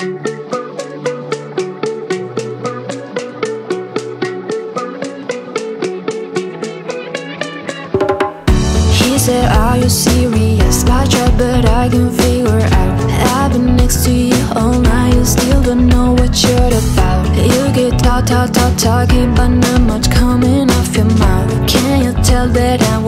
He said, Are you serious? I tried, but I can figure out. I've been next to you all night, you still don't know what you're about. You get talk, talk, talk, talking, but not much coming off your mouth. Can you tell that I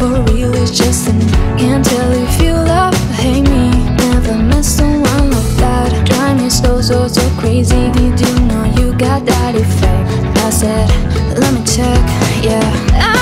for real? It's just a Can't tell if you love or hate me. Never met someone like that. Drive me so so so crazy. Did you know you got that effect? I said, let me check. Yeah.